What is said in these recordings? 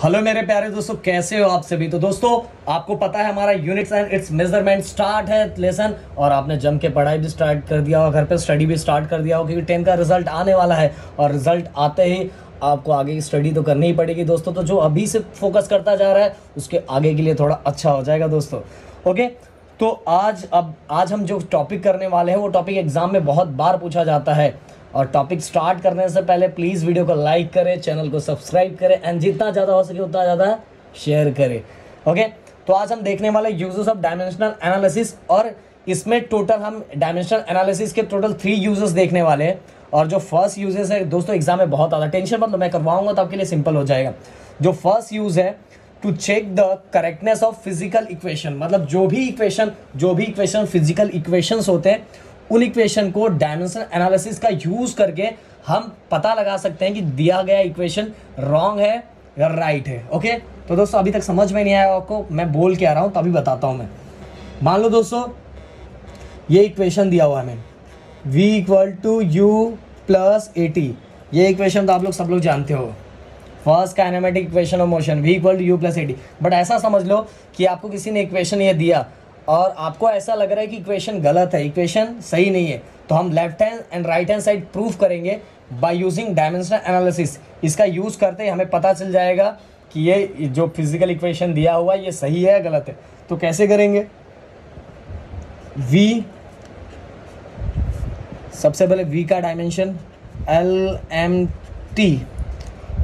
Hello मेरे प्यारे दोस्तों, कैसे हो आप सभी? तो दोस्तों, आपको पता है हमारा units and its measurement start है लेसन और आपने जम के पढ़ाई भी स्टार्ट कर दिया हो घर पे स्टडी भी स्टार्ट कर दिया हो क्योंकि टेंथ का रिज़ल्ट आने वाला है, और रिज़ल्ट आते ही आपको आगे की स्टडी तो करनी ही पड़ेगी दोस्तों। तो जो अभी से फोकस करता जा रहा है, उसके आगे के लिए थोड़ा अच्छा हो जाएगा दोस्तों। ओके तो आज, अब, आज हम जो टॉपिक करने वाले हैं, वो टॉपिक एग्ज़ाम में बहुत बार पूछा जाता है। और टॉपिक स्टार्ट करने से पहले प्लीज़ वीडियो को लाइक करें चैनल को सब्सक्राइब करें एंड जितना ज़्यादा हो सके उतना ज़्यादा शेयर करें। ओके तो आज हम देखने वाले यूजेस ऑफ़ डायमेंशनल एनालिसिस और इसमें टोटल हम डायमेंशनल एनालिसिस के टोटल थ्री यूजेस देखने वाले हैं। और जो फ़र्स्ट यूजेस है, दोस्तों एग्ज़ाम में बहुत ज़्यादा टेंशन मतलब मैं करवाऊँगा तो आपके लिए सिंपल हो जाएगा। जो फ़र्स्ट यूज़ है to check the correctness of physical equation मतलब जो भी इक्वेशन जो भी इक्वेशन फ़िज़िकल इक्वेशंस होते हैं उन इक्वेशन को डायमेंशन एनालिसिस का यूज़ करके हम पता लगा सकते हैं कि दिया गया इक्वेशन रॉन्ग है या राइट है ओके तो दोस्तों, अभी तक समझ में नहीं आया आपको, मैं बोल के आ रहा हूँ, तभी बताता हूँ मैं। मान लो दोस्तों, ये इक्वेशन दिया हुआ है हमें। V equal to u plus a t ये इक्वेशन तो आप लोग सब लोग जानते हो। First kinematic equation of motion v equal to u plus a t but ऐसा समझ लो कि आपको किसी ने इक्वेशन ये दिया और आपको ऐसा लग रहा है कि इक्वेशन गलत है इक्वेशन सही नहीं है तो हम left hand and right hand side proof करेंगे बाय यूजिंग डायमेंशनल एनालिसिस इसका यूज़ करते हमें पता चल जाएगा कि ये जो फ़िज़िकल इक्वेशन दिया हुआ है, ये सही है या गलत है। तो कैसे करेंगे? V सबसे पहले v का dimension L M T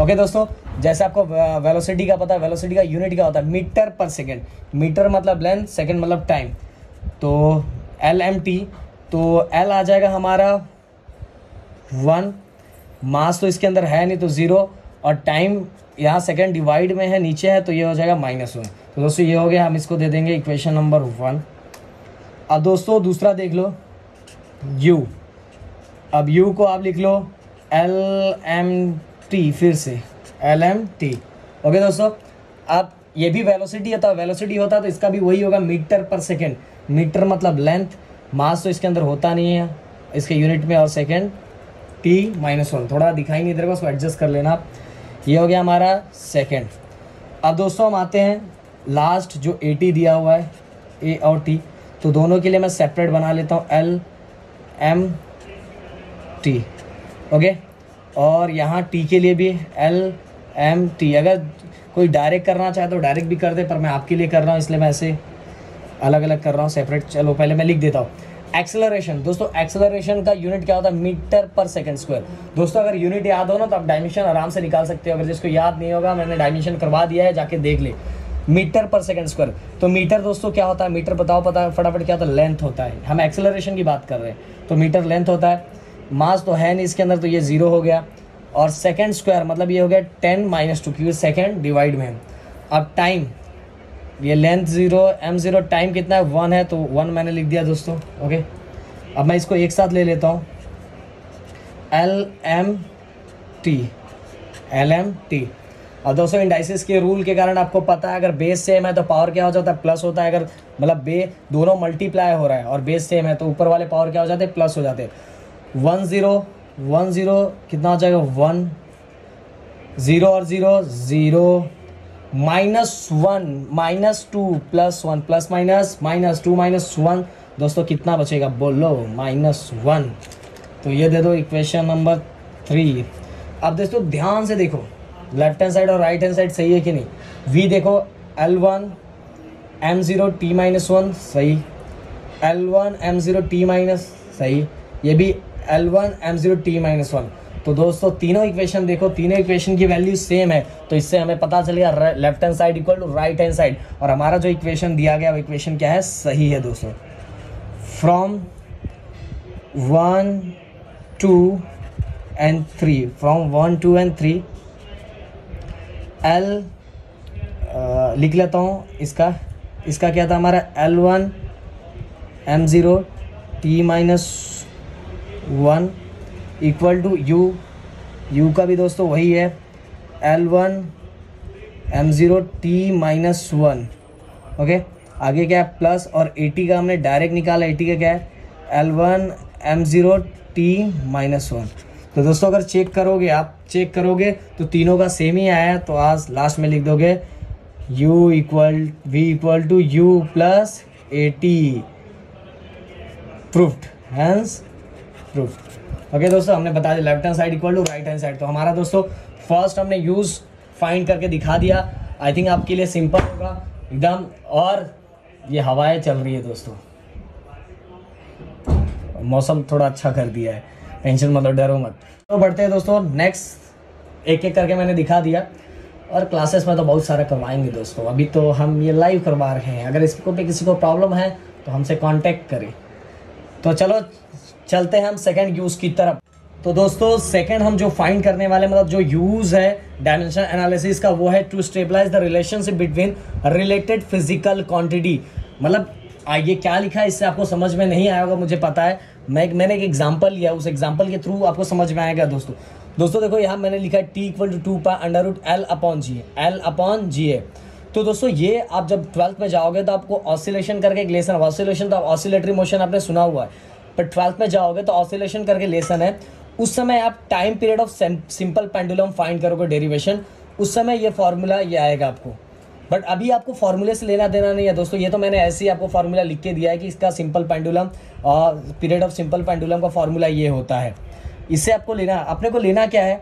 okay दोस्तों जैसे आपको वेलोसिटी का पता है वेलोसिटी का यूनिट क्या होता है? Metre per second. मीटर मतलब लेंथ सेकेंड मतलब टाइम तो एल एम टी तो एल आ जाएगा हमारा वन मास तो इसके अंदर है नहीं तो ज़ीरो और टाइम यहाँ सेकेंड डिवाइड में है, नीचे है तो ये हो जाएगा माइनस वन तो दोस्तों, ये हो गया, हम इसको दे देंगे इक्वेशन नंबर वन अब दोस्तों, दूसरा देख लो. यू अब यू को आप लिख लो. एल एम टी फिर से. एल एम टी ओके दोस्तों, अब ये भी वेलोसिटी होता है वेलोसिटी होता है तो इसका भी वही होगा मीटर पर सेकेंड। मीटर मतलब लेंथ मास तो इसके अंदर होता नहीं है। इसके यूनिट में और सेकेंड टी माइनस वन थोड़ा दिखाई नहीं दे रहा उसको एडजस्ट कर लेना आप। ये हो गया हमारा सेकेंड अब दोस्तों, हम आते हैं लास्ट जो ए टी दिया हुआ है ए और टी तो दोनों के लिए मैं सेपरेट बना लेता हूँ एल एम टी ओके और यहाँ टी के लिए भी एल एम टी अगर कोई डायरेक्ट करना चाहे तो डायरेक्ट भी कर दे, पर मैं आपके लिए कर रहा हूँ, इसलिए मैं ऐसे अलग अलग कर रहा हूँ सेपरेट चलो, पहले मैं लिख देता हूँ। एक्सेलरेशन दोस्तों एक्सेलरेशन का यूनिट क्या होता है? मीटर पर सेकंड स्क्वायर दोस्तों, अगर यूनिट याद हो ना तो आप डायमेंशन आराम से निकाल सकते हो। अगर जिसको याद नहीं होगा, मैंने डायमेंशन करवा दिया है, जाके देख ले। मीटर पर सेकंड स्क्वायर तो मीटर दोस्तों, क्या होता है? मीटर बताओ, पता है, फटाफट क्या होता है? लेंथ होता है। हम एक्सेलरेशन की बात कर रहे हैं। तो मीटर लेंथ होता है। मास तो है नहीं इसके अंदर तो ये ज़ीरो हो गया। और सेकेंड स्क्वायर मतलब ये हो गया टेन माइनस टू क्योंकि सेकेंड डिवाइड में अब टाइम ये length zero M zero time कितना है? वन है तो वन मैंने लिख दिया दोस्तों ओके अब मैं इसको एक साथ ले लेता हूँ। L M T L M T और दोस्तों इंडाइसिस के रूल के कारण आपको पता है, अगर बेस सेम है तो पावर क्या हो जाता है? प्लस होता है। अगर मतलब बे दोनों मल्टीप्लाई हो रहा है और बेस सेम है तो ऊपर वाले पावर क्या हो जाते हैं? प्लस हो जाते हैं। वन ज़ीरो वन ज़ीरो, कितना हो जाएगा? वन। ज़ीरो और zero zero. Minus one, minus two, plus one, plus minus minus two, minus one. दोस्तों, कितना बचेगा? बोलो, माइनस वन। तो ये दे दो इक्वेशन नंबर थ्री। अब दोस्तों, ध्यान से देखो। लेफ़्ट हैंड साइड और राइट हैंड साइड सही है कि नहीं? वी देखो L one M zero T minus one सही। L one M zero T minus सही। ये भी L one M zero T minus one तो दोस्तों, तीनों इक्वेशन देखो, तीनों इक्वेशन की वैल्यू सेम है। तो इससे हमें पता चल गया left hand side equal to right hand side और हमारा जो इक्वेशन दिया गया, वो इक्वेशन क्या है? सही है दोस्तों। From one two and three from one two and three L लिख लेता हूँ इसका। इसका क्या था हमारा? L one M zero T minus one equal to u u का भी दोस्तों वही है, L one, M zero, T minus one, okay? आगे क्या है? प्लस और ए टी का हमने डायरेक्ट निकाला, ए टी का क्या है? L one, M zero, T minus one. तो दोस्तों अगर चेक करोगे आप, चेक करोगे तो तीनों का सेम ही आया तो आज लास्ट में लिख दोगे u equal v equal to u plus a t. Proved hence proof okay दोस्तों, हमने बता दिया left hand side equal to right hand side तो हमारा दोस्तों फ़र्स्ट हमने यूज़ फाइंड करके दिखा दिया. आई थिंक आपके लिए सिंपल होगा, एकदम, और ये हवाएँ चल रही है दोस्तों. मौसम थोड़ा अच्छा कर दिया है. टेंशन मतलब डरो मत. तो बढ़ते हैं दोस्तों नेक्स्ट एक एक करके मैंने दिखा दिया. और क्लासेस में तो बहुत सारा करवाएँगे दोस्तों. अभी तो हम ये लाइव करवा रहे हैं. अगर इसको पे किसी को प्रॉब्लम है तो हमसे कांटेक्ट करें. तो चलो चलते हैं हम सेकेंड यूज़ की तरफ़। तो दोस्तों सेकंड हम जो फाइंड करने वाले मतलब जो यूज़ है डायमेंशन एनालिसिस का, वो है to stabilise the relationship between related physical quantity मतलब ये क्या लिखा है, इससे आपको समझ में नहीं आया होगा, मुझे पता है। मैं मैंने एक एग्जांपल लिया, उस एग्जांपल के थ्रू आपको समझ में आएगा, दोस्तों। दोस्तों, देखो, यहाँ मैंने लिखा है T equal to two pi under root L upon g L upon g ए तो दोस्तों, ये आप जब ट्वेल्थ में जाओगे तो आपको ऑसिलेशन करके एक लेसन ऑसिलेशन तो ऑसिलेटरी मोशन आपने सुना हुआ है। पर ट्वेल्थ में जाओगे तो ऑसिलेशन करके लेसन है। उस समय आप time period of simple pendulum find करोगे डेरिवेशन उस समय ये फॉर्मूला ये आएगा आपको। बट अभी आपको फॉर्मूले से लेना देना नहीं है दोस्तों। ये तो मैंने ऐसे ही आपको फार्मूला लिख के दिया है कि इसका सिंपल पेंडुलम और पीरियड ऑफ़ सिंपल पेंडुलम का फार्मूला ये होता है। इससे आपको लेना अपने को लेना क्या है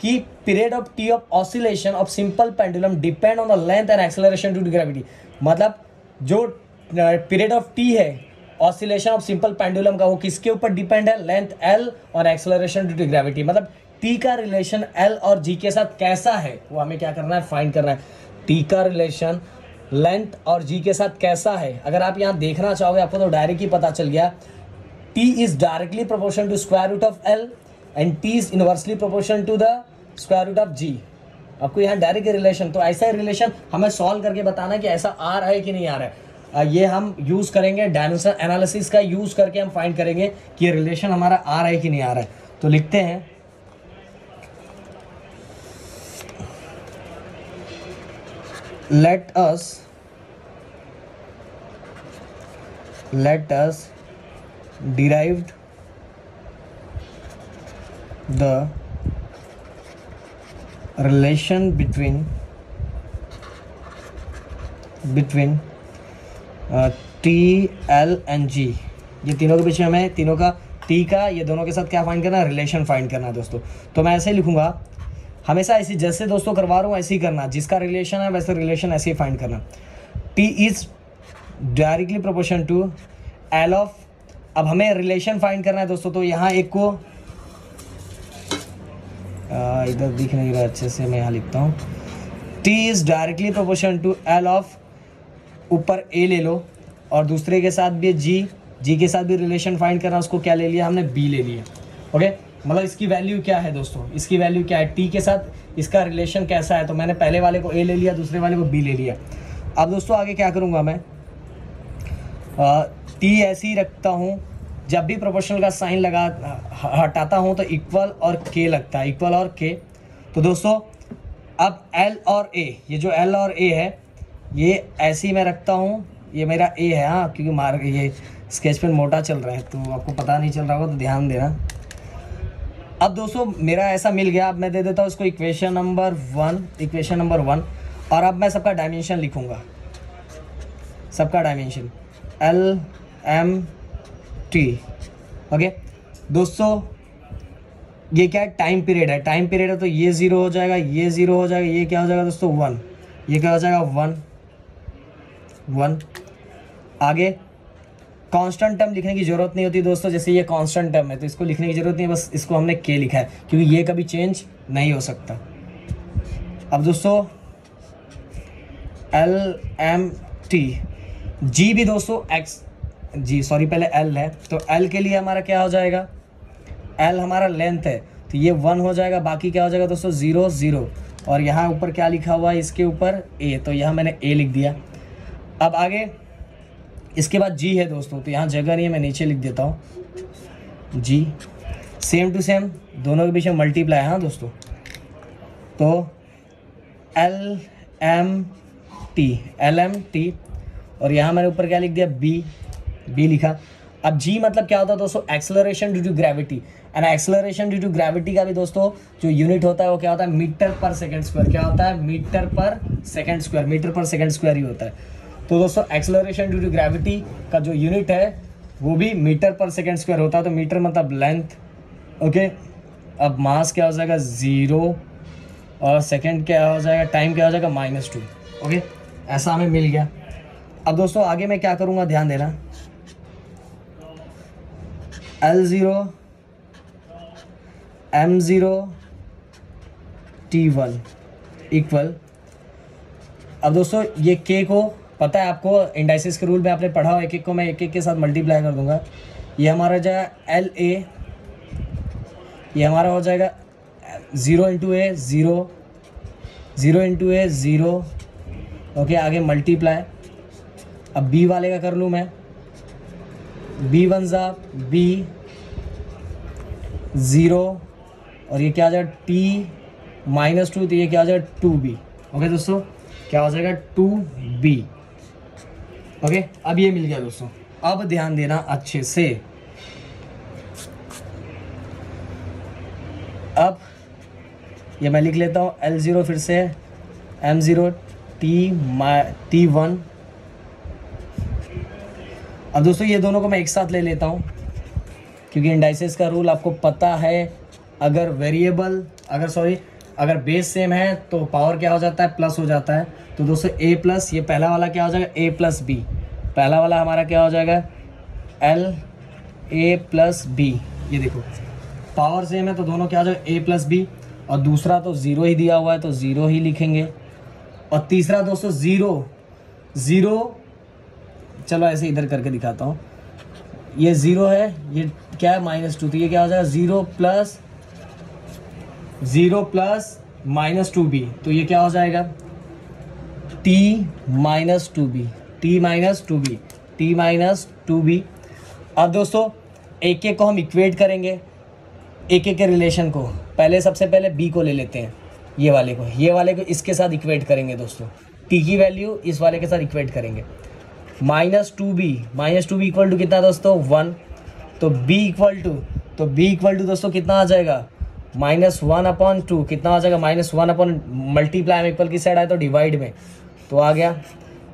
कि period of T of oscillation of simple pendulum depend on the length and acceleration to gravity मतलब जो पीरियड ऑफ़ टी है ऑसिलेशन ऑफ़ सिंपल पेंडुलम का वो किसके ऊपर डिपेंड है? लेंथ एल और एक्सेलरेशन ड्यू टू ग्रेविटी मतलब टी का रिलेशन एल और जी के साथ कैसा है? वो हमें क्या करना है? फाइंड करना है। टी का रिलेशन लेंथ और जी के साथ कैसा है? अगर आप यहाँ देखना चाहोगे, आपको तो डायरेक्ट ही पता चल गया। T is directly proportion to square root of L and T is inversely proportion to the square root of g आपको यहाँ डायरेक्ट रिलेशन तो ऐसा ही रिलेशन हमें सॉल्व करके बताना कि ऐसा आ रहा है कि नहीं आ रहा है। ये हम यूज़ करेंगे डायमेंशन एनालिसिस का यूज़ करके हम फाइंड करेंगे कि रिलेशन हमारा आ रहा है कि नहीं आ रहा है। तो लिखते हैं। Let us let us derived the relation between between T L and g ये तीनों के पीछे हमें, तीनों का टी का, ये दोनों के साथ क्या फाइंड करना है? रिलेशन फाइंड करना है दोस्तों। तो मैं ऐसे ही लिखूँगा, हमेशा ऐसी, जैसे दोस्तों करवा रहा हूँ, ऐसे ही करना। जिसका रिलेशन है, वैसे रिलेशन ऐसे ही फाइंड करना। T is directly proportion to L of अब हमें रिलेशन फाइंड करना है दोस्तों तो यहाँ एक को इधर दिख नहीं रहा, अच्छे से मैं यहाँ लिखता हूँ। T is directly proportion to L of ऊपर ए ले लो और दूसरे के साथ भी जी जी के साथ भी रिलेशन फाइंड करना, उसको क्या ले लिया हमने? बी ले लिया। ओके मतलब इसकी वैल्यू क्या है दोस्तों? इसकी वैल्यू क्या है? टी के साथ इसका रिलेशन कैसा है? तो मैंने पहले वाले को ए ले लिया, दूसरे वाले को बी ले लिया। अब दोस्तों आगे क्या करूँगा मैं? टी ऐसे ही रखता हूँ, जब भी प्रोपोर्शनल का साइन लगा हटाता हूँ तो इक्वल और के लगता है। इक्वल और के तो दोस्तों, अब एल और ए ये जो एल और ए है ये ऐसे ही मैं रखता हूँ, ये मेरा ए है हाँ क्योंकि मार, ये स्केच पेन मोटा चल रहा है तो आपको पता नहीं चल रहा होगा तो ध्यान देना। अब दोस्तों, मेरा ऐसा मिल गया, अब मैं दे देता हूँ इसको equation number one equation number one और अब मैं सबका डायमेंशन लिखूँगा। सबका dimension L M T okay दोस्तों, ये क्या है? टाइम पीरियड है। टाइम पीरियड है तो ये ज़ीरो हो जाएगा, ये ज़ीरो हो जाएगा, ये क्या हो जाएगा दोस्तों? वन ये क्या हो जाएगा? वन वन आगे. कांस्टेंट टर्म लिखने की ज़रूरत नहीं होती दोस्तों, जैसे ये कांस्टेंट टर्म है तो इसको लिखने की ज़रूरत नहीं, बस इसको हमने के लिखा है, क्योंकि ये कभी चेंज नहीं हो सकता। अब दोस्तों एल एम टी जी भी दोस्तों एक्स जी सॉरी पहले एल है तो एल के लिए हमारा क्या हो जाएगा? एल हमारा लेंथ है तो ये वन हो जाएगा, बाकी क्या हो जाएगा दोस्तों? ज़ीरो ज़ीरो और यहाँ ऊपर क्या लिखा हुआ है? इसके ऊपर ए तो यहाँ मैंने ए लिख दिया। अब आगे, इसके बाद जी है दोस्तों तो यहाँ जगह नहीं है, मैं नीचे लिख देता हूँ। जी सेम टू सेम दोनों के बीच में मल्टीप्लाई हाँ दोस्तों। तो L M T L M T और यहाँ मैंने ऊपर क्या लिख दिया? बी बी लिखा। अब जी मतलब क्या होता है दोस्तों? Acceleration due to gravity and acceleration due to gravity का भी दोस्तों, जो यूनिट होता है, वो क्या होता है? मीटर पर सेकंड स्क्वायर क्या होता है? Metre per second square metre per second square ही होता है। तो दोस्तों एक्सलरेशन ड्यू टू ग्रेविटी का जो यूनिट है, वो भी मीटर पर सेकेंड स्क्वायर होता है तो मीटर मतलब लेंथ ओके अब मास क्या हो जाएगा? ज़ीरो और सेकेंड क्या हो जाएगा? टाइम क्या हो जाएगा? माइनस टू ओके ऐसा हमें मिल गया। अब दोस्तों, आगे मैं क्या करूँगा? ध्यान देना। L zero M zero T one equal अब दोस्तों, ये के को पता है आपको इंडाइसिस के रूल में आपने पढ़ा हो एक एक को मैं एक एक के साथ मल्टीप्लाई कर दूँगा। ये हमारा जाएगा एल ए ये हमारा हो जाएगा zero into a zero zero into a zero okay आगे मल्टीप्लाई अब बी वाले का कर लूँ मैं। बी वन ज़ा बी ज़ीरो और ये क्या आ जाएगा टी माइनस टू तो ये क्या आ जाएगा टू बी ओके दोस्तों, क्या हो जाएगा टू बी ओके अब ये मिल गया दोस्तों। अब ध्यान देना अच्छे से। अब ये मैं लिख लेता हूँ एल ज़ीरो फिर से एम ज़ीरो टी मा टी वन अब दोस्तों ये दोनों को मैं एक साथ ले लेता हूँ, क्योंकि इंडाइसिस का रूल आपको पता है। अगर वेरिएबल अगर सॉरी अगर बेस सेम है तो पावर क्या हो जाता है? प्लस हो जाता है। तो दोस्तों ए प्लस ये पहला वाला क्या हो जाएगा? ए प्लस बी पहला वाला हमारा क्या हो जाएगा? एल ए प्लस बी ये देखो। पावर सेम है तो दोनों क्या हो जाएगा? ए प्लस बी और दूसरा तो ज़ीरो ही दिया हुआ है तो ज़ीरो ही लिखेंगे। और तीसरा दोस्तों ज़ीरो ज़ीरो चलो ऐसे इधर करके दिखाता हूँ। ये ज़ीरो है, ये क्या है? माइनस टू तो ये क्या हो जाएगा? Zero plus zero plus minus two b तो ये क्या हो जाएगा? T minus two b T minus two b T minus two b. अब दोस्तों, एक एक को हम इक्वेट करेंगे, एक एक के रिलेशन को। पहले, सबसे पहले बी को ले लेते हैं, ये वाले को। ये वाले को इसके साथ इक्वेट करेंगे दोस्तों। टी की वैल्यू इस वाले के साथ इक्वेट करेंगे। Minus two b, minus two b equal to कितना दोस्तों? वन। तो बी इक्वल टू तो बी इक्वल टू दोस्तों कितना आ जाएगा? माइनस वन अपॉन टू, कितना आ जाएगा? माइनस वन अपॉन मल्टीप्लाई में इक्वल की साइड आए तो डिवाइड में। तो आ गया।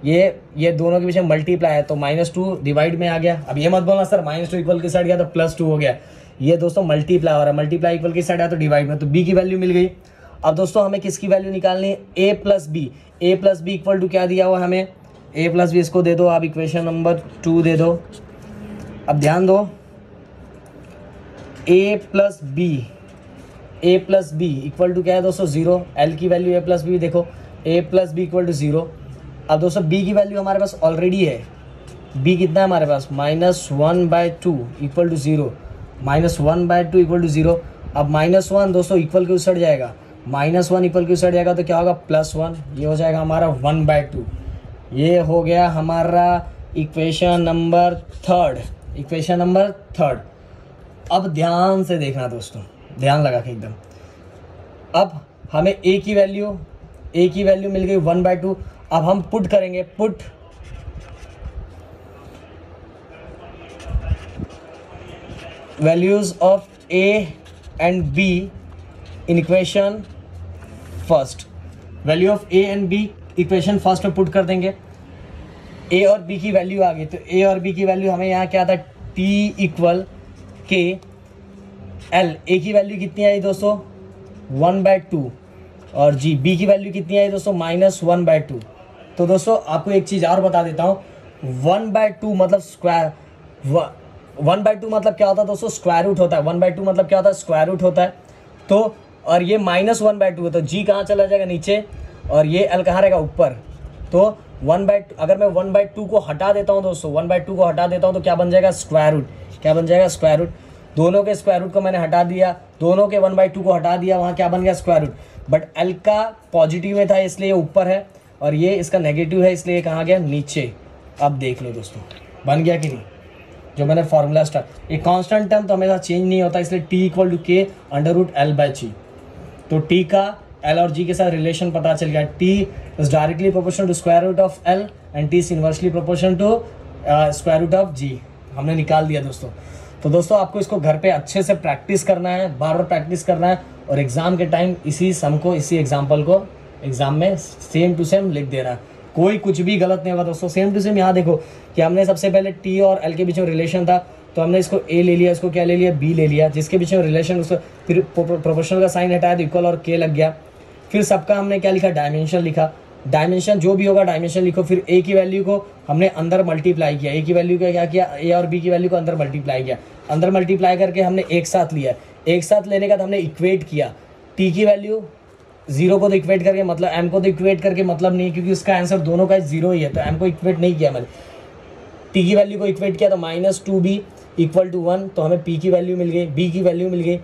ये ये दोनों के पीछे मल्टीप्लाई है तो माइनस टू डिवाइड में आ गया। अब ये मत बोलना सर माइनस टू इक्वल की साइड गया तो प्लस टू हो गया। ये दोस्तों मल्टीप्लाई हो रहा है। मल्टीप्लाई इक्वल की साइड आया तो डिवाइड में तो बी की वैल्यू मिल गई। अब दोस्तों हमें किसकी वैल्यू निकालनी है? A plus b a plus b equal to क्या दिया हुआ हमें? ए प्लस बी इसको दे दो आप इक्वेशन नंबर टू दे दो। अब ध्यान दो। A plus b a plus b equal to क्या है दोस्तों? ज़ीरो एल की वैल्यू ए प्लस बी देखो. A plus b equal to zero अब दोस्तों बी की वैल्यू हमारे पास ऑलरेडी है. बी कितना है हमारे पास? Minus one by two equal to zero minus one by two equal to zero अब माइनस वन दोस्तों इक्वल के सट जाएगा? माइनस वन इक्वल के सट जाएगा? तो क्या होगा? प्लस वन ये हो जाएगा हमारा वन बाय टू ये हो गया हमारा equation number third equation number third अब ध्यान से देखना दोस्तों. ध्यान लगा के एकदम। अब हमें ए की वैल्यू ए की वैल्यू मिल गई वन बाय टू अब हम पुट करेंगे put values of a and b in equation first value of a and b equation first में पुट कर देंगे। ए और बी की वैल्यू आ गई तो ए और बी की वैल्यू हमें यहाँ क्या था? T equal k L a की वैल्यू कितनी आई दोस्तों? वन बाय टू और जी बी की वैल्यू कितनी आई दोस्तों? माइनस वन बाय टू तो दोस्तों, आपको एक चीज़ और बता देता हूँ। वन बाय टू मतलब स्क्वायर वन बाय टू मतलब क्या होता है दोस्तों? स्क्वायर रूट होता है। वन बाय टू मतलब क्या होता है? स्क्वायर रूट होता है। तो और ये माइनस वन बाय टू है। तो जी कहाँ चला जाएगा? नीचे। और ये एल कहाँ रहेगा? ऊपर। तो वन बाय अगर मैं वन बाय टू को हटा देता हूँ दोस्तों वन बाय टू को हटा देता हूँ तो क्या बन जाएगा? स्क्वायर रूट क्या बन जाएगा? स्क्वायर रूट दोनों के स्क्वायर रूट को मैंने हटा दिया, दोनों के वन बाई टू को हटा दिया, वहाँ क्या बन गया स्क्वायर रूट बट एल का पॉजिटिव में था, इसलिए ऊपर है, और ये इसका नेगेटिव है, इसलिए कहाँ गया? नीचे। अब देख लो दोस्तों, बन गया कि नहीं? जो मैंने फॉर्मूला स्टार्ट एक कांस्टेंट टर्म तो हमेशा चेंज नहीं होता, इसलिए T equal to k under root L by g तो टी का एल और जी के साथ रिलेशन पता चल गया। T is directly proportion to square root of L and T is inversely proportion to square root of g हमने निकाल दिया दोस्तों। तो दोस्तों, आपको इसको घर पे अच्छे से प्रैक्टिस करना है, बार बार प्रैक्टिस करना है और एग्ज़ाम के टाइम इसी सम को, इसी एग्ज़ाम्पल को एग्ज़ाम में सेम टू सेम लिख देना कोई कुछ भी गलत नहीं होगा दोस्तों सेम टू सेम यहाँ देखो कि हमने सबसे पहले टी और एल के बीच में रिलेशन था तो हमने इसको ए ले लिया, इसको क्या ले लिया? बी ले लिया, जिसके बीच में रिलेशन उसको फिर प्रोपोर्शनल का साइन हटाया तो इक्वल और के लग गया। फिर सबका हमने क्या लिखा? डायमेंशन लिखा। डायमेंशन जो भी होगा डायमेंशन लिखो, फिर ए की वैल्यू को हमने अंदर मल्टीप्लाई किया। ए की वैल्यू का क्या किया? ए और बी की वैल्यू को अंदर मल्टीप्लाई किया। अंदर मल्टीप्लाई करके हमने एक साथ लिया। एक साथ लेने का हमने इक्वेट किया। टी की वैल्यू ज़ीरो को तो इक्वेट करके मतलब एम को तो इक्वेट करके मतलब नहीं क्योंकि उसका आंसर दोनों का ज़ीरो ही है तो एम को इक्वेट नहीं किया मैंने। टी की वैल्यू को इक्वेट किया तो minus two b equal to one तो हमें पी की वैल्यू मिल गई बी की वैल्यू मिल गई।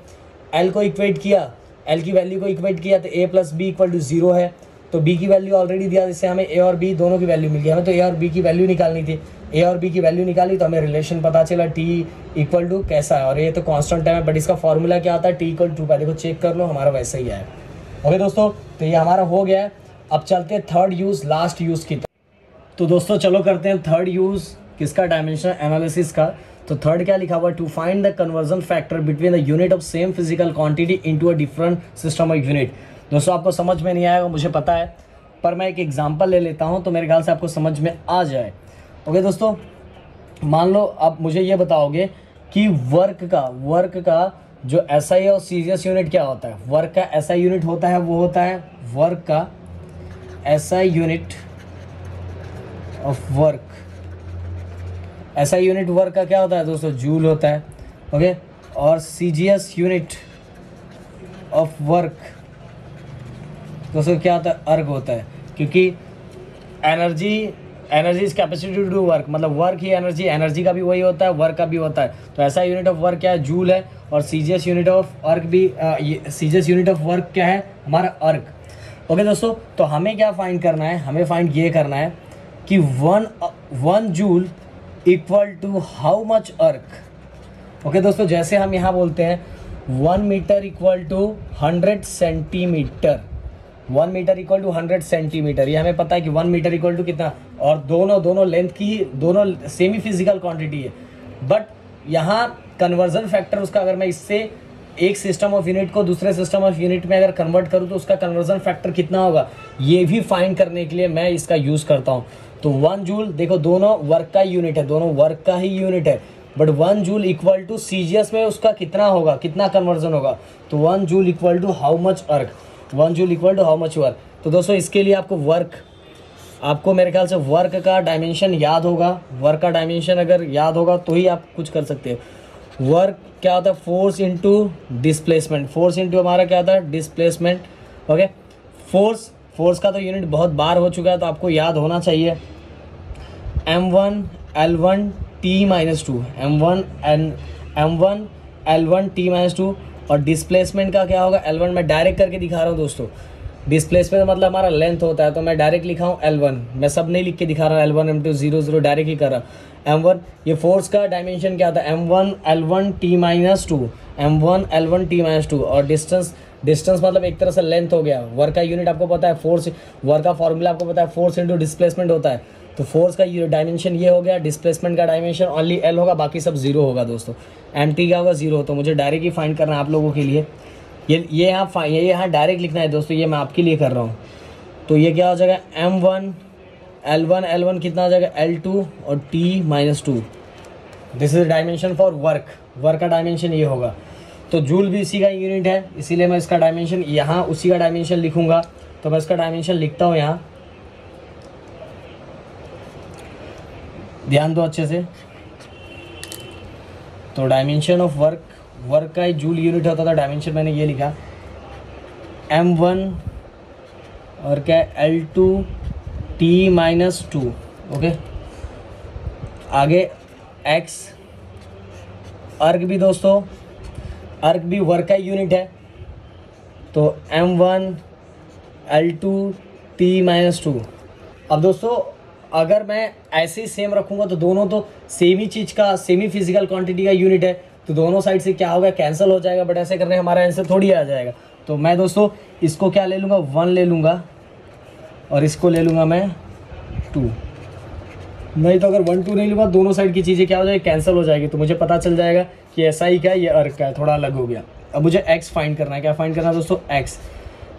एल को इक्वेट किया। एल की वैल्यू को इक्वेट किया तो a plus b equal to zero है। तो बी की वैल्यू ऑलरेडी दिया, जिससे हमें ए और बी दोनों की वैल्यू मिल गई। हमें तो ए और बी की वैल्यू निकालनी थी। ए और बी की वैल्यू निकाली तो हमें रिलेशन पता चला टी इक्वल टू कैसा है। और ये तो कॉन्स्टेंट टाइम है बट इसका फॉर्मूला क्या आता है? टी इक्वल टू देखो चेक कर लो, हमारा वैसा ही है ओके दोस्तों तो ये हमारा हो गया अब चलते हैं थर्ड यूज़ लास्ट यूज़ की तो दोस्तों, चलो करते हैं थर्ड यूज़ किसका डायमेंशन एनालिसिस का। तो थर्ड क्या लिखा हुआ to find the conversion factor between the unit of same physical quantity into a different system of unit दोस्तों, आपको समझ में नहीं आएगा, मुझे पता है। पर मैं एक एग्जांपल ले लेता हूँ तो मेरे ख्याल से आपको समझ में आ जाए। ओके दोस्तों, मान लो आप मुझे ये बताओगे कि वर्क का वर्क का जो एस आई और सीजीएस यूनिट क्या होता है? वर्क का एस आई यूनिट होता है, वो होता है वर्क का S I unit of work S I unit work का क्या होता है दोस्तों? जूल होता है ओके और C G S unit of work दोस्तों क्या होता है? अर्घ होता है। क्योंकि energy energy is capacity to do work मतलब वर्क ही एनर्जी एनर्जी का भी वही होता है वर्क का भी होता है। तो ऐसा यूनिट ऑफ़ वर्क क्या है? जूल है। और सीजीएस यूनिट ऑफ़ अर्क भी सीजीएस यूनिट ऑफ़ वर्क क्या है? हमारा अर्क ओके दोस्तों तो हमें क्या फाइंड करना है? हमें फाइंड ये करना है कि one one joule equal to how much erg okay दोस्तों, जैसे हम यहाँ बोलते हैं one metre equal to hundred centimetre one metre equal to hundred centimetre. ये हमें पता है कि वन मीटर इक्वल टू कितना, और दोनों दोनों लेंथ की, दोनों सेमी फ़िज़िकल क्वांटिटी है। बट यहाँ कन्वर्जन फैक्टर उसका, अगर मैं इससे एक सिस्टम ऑफ़ यूनिट को दूसरे सिस्टम ऑफ़ यूनिट में अगर कन्वर्ट करूँ तो उसका कन्वर्जन फैक्टर कितना होगा? ये भी फाइंड करने के लिए मैं इसका यूज़ करता हूँ। तो वन जूल देखो दोनों वर्क का यूनिट है, दोनों वर्क का ही यूनिट है। But one joule equal to CGS में उसका कितना होगा? कितना कन्वर्जन होगा? तो one joule equal to how much erg one joule equal to how much work तो दोस्तों, इसके लिए आपको वर्क आपको मेरे ख्याल से वर्क का डायमेंशन याद होगा। वर्क का डायमेंशन अगर याद होगा तो ही आप कुछ कर सकते हो। वर्क क्या होता है? Force into displacement force into हमारा क्या होता है? डिस्प्लेसमेंट ओके फोर्स फोर्स का तो यूनिट बहुत बार हो चुका है तो आपको याद होना चाहिए। M one L one T minus two M one N M one L one T minus two और डिस्प्लेसमेंट का क्या होगा? एल वन मैं डायरेक्ट करके दिखा रहा हूँ दोस्तों। डिस्प्लेसमेंट मतलब हमारा लेंथ होता है तो मैं डायरेक्ट लिखा हूँ एल वन मैं सब नहीं लिख के दिखा रहा हूँ L one M two zero zero direct ही कर रहा। हूँ एम वन ये फोर्स का डायमेंशन क्या होता है? M one L one T minus two M one L one T minus two और डिस्टेंस डिस्टेंस मतलब एक तरह से लेंथ हो गया। वर्क का यूनिट आपको पता है फोर्स वर्क का फॉर्मूला आपको पता है फोर्स इंटू डिस्प्लेसमेंट होता है। तो फोर्स का ये डायमेंशन ये हो गया डिस्प्लेसमेंट का डायमेंशन ओनली एल होगा, बाकी सब ज़ीरो होगा दोस्तों। एम टी का होगा ज़ीरो तो मुझे डायरेक्ट ही फाइंड करना है आप लोगों के लिए। ये ये यहाँ ये यहाँ डायरेक्ट लिखना है दोस्तों, ये मैं आपके लिए कर रहा हूँ। तो ये क्या हो जाएगा? M one L one L one कितना हो जाएगा? एल टू और T minus two this is dimension for work work का डायमेंशन ये होगा। तो जूल भी इसी का यूनिट है, इसीलिए मैं इसका डायमेंशन यहाँ, उसी का डायमेंशन लिखूँगा। तो मैं इसका डायमेंशन लिखता हूँ यहाँ। ध्यान दो अच्छे से। तो डायमेंशन ऑफ़ वर्क वर्क का जूल यूनिट होता था डायमेंशन मैंने ये लिखा। एम वन और क्या L two T minus two okay आगे एक्स अर्ग भी दोस्तों अर्ग भी वर्क का यूनिट है। तो M one L two T minus two अब दोस्तों अगर मैं ऐसे ही सेम रखूँगा तो दोनों तो सेम ही चीज़ का सेम ही फ़िज़िकल क्वांटिटी का यूनिट है। तो दोनों साइड से क्या होगा? कैंसिल हो जाएगा बट ऐसे करने हमारा आंसर थोड़ी आ जाएगा। तो मैं दोस्तों, इसको क्या ले लूँगा? वन ले लूँगा। और इसको ले लूँगा मैं टू नहीं तो अगर वन टू नहीं लूँगा, दोनों साइड की चीज़ें क्या हो जाएगी? कैंसिल हो जाएगी। तो मुझे पता चल जाएगा कि ऐसा ही है, ये अर्क का है, थोड़ा अलग हो गया। अब मुझे एक्स फाइंड करना है। क्या फाइंड करना है दोस्तों? एक्स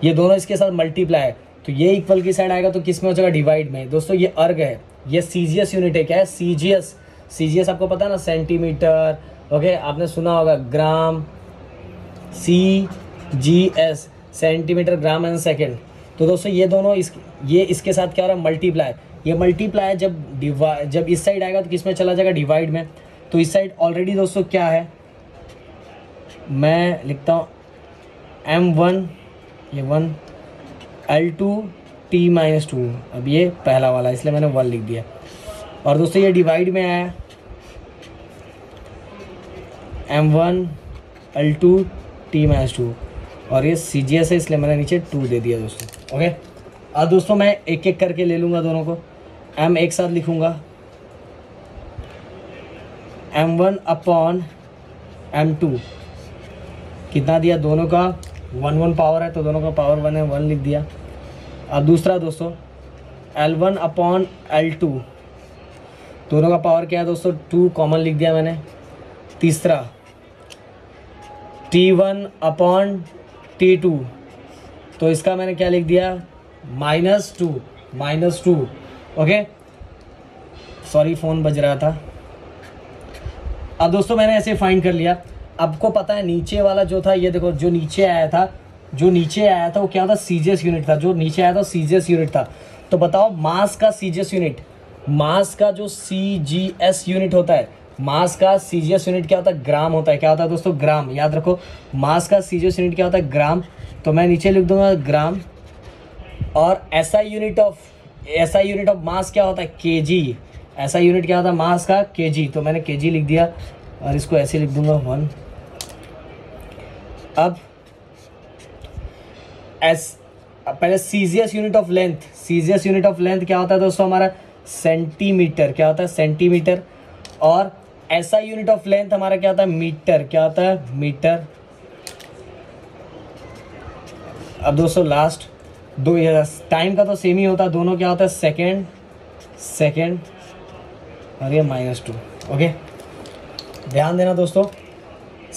ये दोनों इसके साथ मल्टीप्लाई है। तो ये इक्वल की साइड आएगा तो किसमें हो जाएगा? डिवाइड में। दोस्तों, ये अर्ग है। ये सीजीएस यूनिट है। क्या है? सीजीएस सीजीएस आपको पता है ना? सेंटीमीटर ओके आपने सुना होगा gram C G S centimetre gram and second तो दोस्तों, ये दोनों इस, ये इसके साथ क्या हो रहा है? मल्टीप्लाई ये मल्टीप्लाई जब डिवाइड जब इस साइड आएगा तो किसमें चला जाएगा? डिवाइड में। तो इस साइड ऑलरेडी दोस्तों क्या है? मैं लिखता हूँ एम वन ये one L two T minus two अब ये पहला वाला, इसलिए मैंने वन लिख दिया। और दोस्तों, ये डिवाइड में आया M one L two T minus two और ये सी जी एस है, इसलिए मैंने नीचे टू दे दिया दोस्तों। ओके अब दोस्तों, मैं एक एक करके ले लूँगा दोनों को। एम एक साथ लिखूँगा। M one upon M two कितना दिया? दोनों का वन वन पावर है तो दोनों का पावर वन है वन लिख दिया। अब दूसरा दोस्तों L one upon L two दोनों का पावर क्या है दोस्तों? टू कॉमन लिख दिया मैंने। तीसरा T one upon T two तो इसका मैंने क्या लिख दिया? Minus two minus two okay sorry phone बज रहा था। अब दोस्तों, मैंने ऐसे फाइंड कर लिया। आपको पता है, नीचे वाला जो था, ये देखो, जो नीचे आया था, जो नीचे आया था, वो क्या था? सीजियस यूनिट था। जो नीचे आया था सीजियस यूनिट था। तो बताओ, मास का सीजियस यूनिट, मास का जो सी जी एस यूनिट होता है, मास का सीजियस यूनिट क्या होता है? ग्राम होता है। क्या होता है दोस्तों? ग्राम। याद रखो, मास का सीजियस यूनिट क्या होता है? ग्राम। तो मैं नीचे लिख दूँगा, ग्राम। और ऐसा यूनिट ऑफ़ ऐसा यूनिट ऑफ़ मास क्या होता है? के जी ऐसा यूनिट क्या होता है? मास का के जी तो मैंने के जी लिख दिया, और इसको ऐसे लिख दूँगा, वन। अब एस पहले CGS unit of length, CGS unit of length क्या होता है दोस्तों हमारा? सेंटीमीटर, क्या होता है? सेंटीमीटर। और ऐसा यूनिट ऑफ़ लेंथ हमारा क्या होता है? मीटर। क्या होता है? मीटर। अब दोस्तों लास्ट दो टाइम का तो सेम ही होता है। दोनों क्या होता है? सेकेंड सेकेंड और ये माइनस टू ओके ध्यान देना दोस्तों।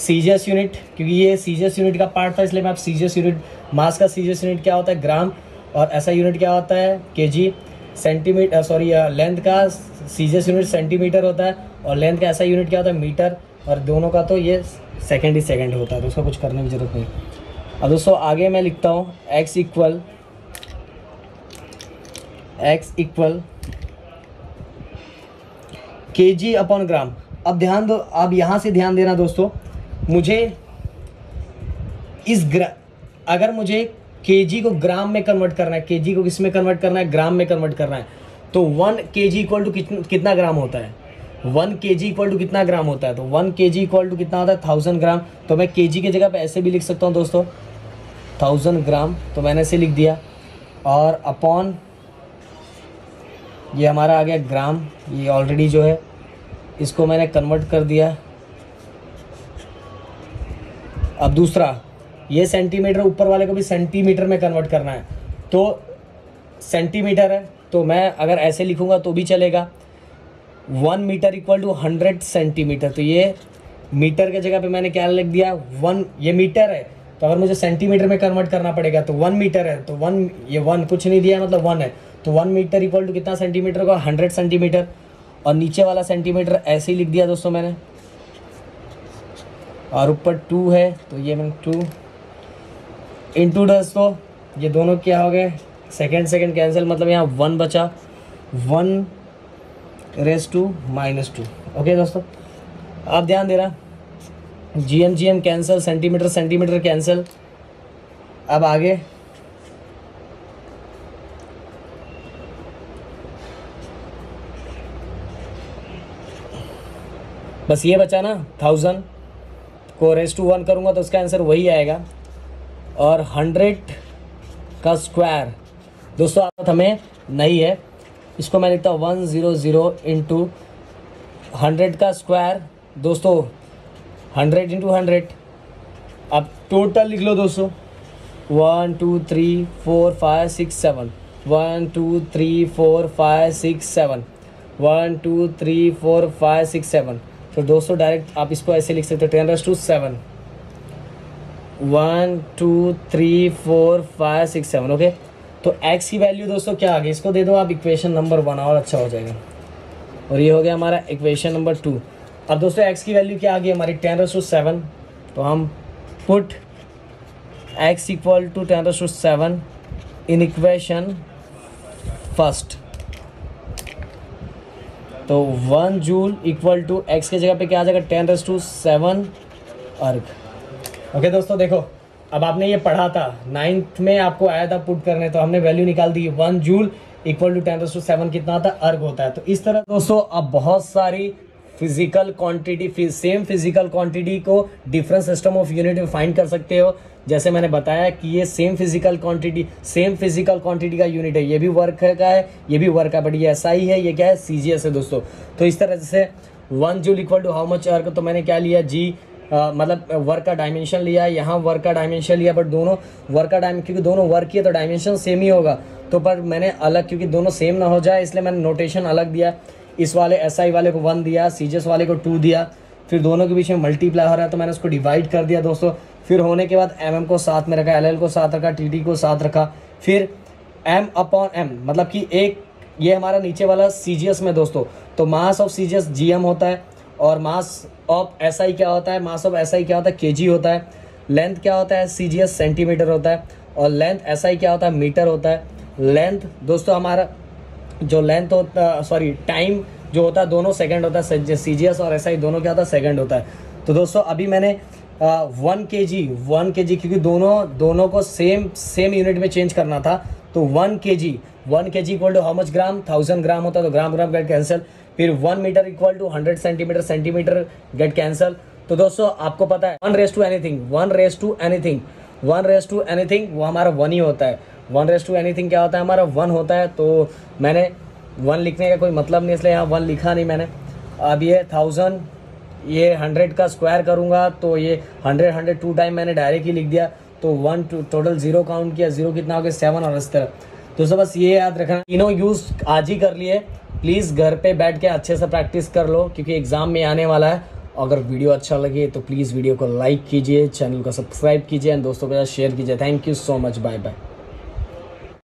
सीजियस यूनिट, क्योंकि ये सीजियस यूनिट का पार्ट था, इसलिए मैं आप सीजियस यूनिट, मास का सीजियस यूनिट क्या होता है, ग्राम और ऐसा यूनिट क्या होता है के जी सेंटीमीटर सॉरी लेंथ का सीजियस यूनिट सेंटीमीटर होता है, और लेंथ का ऐसा यूनिट क्या होता है मीटर और दोनों का तो ये सेकेंड ही सेकेंड होता है तो उसका कुछ करने की ज़रूरत नहीं। अब दोस्तों, आगे मैं लिखता हूँ एक्स इक्वल एक्स इक्वल के जी अपॉन ग्राम अब ध्यान दो, अब यहाँ से ध्यान देना दोस्तों मुझे इस ग्रा, अगर मुझे के को ग्राम में कन्वर्ट करना है के को किसमें कन्वर्ट करना है, ग्राम में कन्वर्ट करना है तो one K G equal to कितना ग्राम होता है? One K G equal to कितना ग्राम होता है? तो one K G equal to कितना होता है? Thousand gram. तो मैं के जी की जगह पे ऐसे भी लिख सकता हूँ दोस्तों। थाउज़ेंड ग्राम तो मैंने ऐसे लिख दिया। और अपॉन ये हमारा आ गया ग्राम, ये ऑलरेडी जो है, इसको मैंने कन्वर्ट कर दिया। अब दूसरा, ये सेंटीमीटर ऊपर वाले को भी सेंटीमीटर में कन्वर्ट करना है। तो सेंटीमीटर है तो मैं अगर ऐसे लिखूँगा तो भी चलेगा। One metre equal to hundred centimetre तो ये मीटर के जगह पे मैंने क्या लिख दिया? वन ये मीटर है। तो अगर मुझे सेंटीमीटर में कन्वर्ट करना पड़ेगा तो वन मीटर है। तो वन ये वन कुछ नहीं दिया मतलब वन है। तो वन मीटर इक्वल टू कितना सेंटीमीटर का हंड्रेड सेंटीमीटर और नीचे वाला सेंटीमीटर ऐसे ही लिख दिया दोस्तों मैंने। और ऊपर टू है तो ये मैंने टू इन टू दोस्तों ये दोनों क्या हो गए? सेकेंड सेकेंड कैंसिल मतलब यहाँ वन बचा। One raise to minus two okay दोस्तों? आप ध्यान दे रहा? G M G M cancel centimetre centimetre cancel अब आगे। बस ये बचा ना थाउज़ेंड को रेस टू वन करूँगा तो उसका आंसर वही आएगा। और हंड्रेड का स्क्वायर दोस्तों आप हमें नहीं है। इसको मैं लिखता हूँ one zero zero into hundred का स्क्वायर दोस्तों हंड्रेड इंटू हंड्रेड अब टोटल लिख लो, दोस्तों। One two three four five six seven one two three four five six seven one two three four five six seven तो दोस्तों direct आप इसको ऐसे लिख सकते हो ten raise two seven one two three four five six seven okay तो x की वैल्यू दोस्तों क्या आ गई? इसको दे दो आप इक्वेशन नंबर वन और अच्छा हो जाएगा। और ये हो गया हमारा इक्वेशन नंबर टू अब दोस्तों एक्स की वैल्यू क्या आ गई? हमारी टेन रेस टू सेवन तो हम put x equal to ten raise two seven in equation first तो one joule equal to x के जगह पे क्या आ जाएगा? Ten raise two seven erg okay दोस्तों, देखो, अब आपने ये पढ़ा था नाइन्थ में आपको आया था पुट करने तो हमने वैल्यू निकाल दी, one joule equal to ten two seven कितना था? अर्घ अर्ग होता है। तो इस तरह, दोस्तों, अब बहुत सारी physical quantity same physical quantity को डिफरेंट सिस्टम ऑफ़ यूनिट में फाइंड कर सकते हो। जैसे मैंने बताया कि ये same physical quantity same physical quantity का यूनिट है। ये भी वर्क का है, ये भी वर्क है बट ये ऐसा ही है ये क्या है? सीजीएस है दोस्तों। तो इस तरह से one joule equal to how much erg तो मैंने क्या लिया? जी मतलब वर्क का डायमेंशन लिया है यहाँ वर्क का डायमेंशन लिया बट दोनों वर्क का डायमेंशन क्योंकि दोनों वर्क किए तो डायमेंशन सेम ही होगा। तो पर मैंने अलग, क्योंकि दोनों सेम ना हो जाए, इसलिए मैंने नोटेशन अलग दिया। इस वाले एस SI वाले को वन दिया सीजस वाले को टू दिया, फिर दोनों के बीच में मल्टीप्लाई हो रहा है तो मैंने उसको डिवाइड कर दिया दोस्तों। फिर होने के बाद एम को साथ में रखा एल को साथ रखा टी को साथ रखा, फिर एम अपॉन एम मतलब कि एक, ये हमारा नीचे वाला सीजीएस में दोस्तों तो मास ऑफ़ सी जी होता है, और मास ऑफ़ एस SI क्या होता है? मास ऑफ़ एस SI क्या होता है? के होता है। लेंथ क्या होता है? सीजीएस सेंटीमीटर होता है, और लेंथ एसआई क्या होता है? मीटर होता है। लेंथ दोस्तों, हमारा जो लेंथ होता सॉरी टाइम जो होता है दोनों सेकंड होता है सी जी और एस आई दोनों क्या होता है सेकंड होता है। तो दोस्तों, अभी मैंने one K G one K जी क्योंकि दोनों दोनों को सेम सेम यूनिट में चेंज करना था तो one K G one K G equal to how much gram thousand gram होता है तो ग्राम ग्राम गेट कैंसिल फिर one metre equal to hundred centimetre centimetre get cancel तो दोस्तों, आपको पता है one raise two anything one raise two anything one raise two anything वो हमारा वन ही होता है। वन रेस टू एनीथिंग क्या होता है? हमारा वन होता है तो मैंने वन लिखने का कोई मतलब नहीं, इसलिए यहाँ वन लिखा नहीं मैंने। अब ये थाउज़ेंड ये हंड्रेड का स्क्वायर करूँगा तो ये हंड्रेड हंड्रेड टू टाइम मैंने डायरेक्ट ही लिख दिया तो one two total zero count किया ज़ीरो कितना हो गया? सेवन और इस तरह। दोस्तों बस ये याद रखना। तीनों यूज़ आज ही कर लिए। प्लीज़ घर पे बैठ के अच्छे से प्रैक्टिस कर लो, क्योंकि एग्ज़ाम में आने वाला है। अगर वीडियो अच्छा लगे तो प्लीज़ वीडियो को लाइक कीजिए चैनल को सब्सक्राइब कीजिए एंड दोस्तों के साथ शेयर कीजिए। Thank you so much bye bye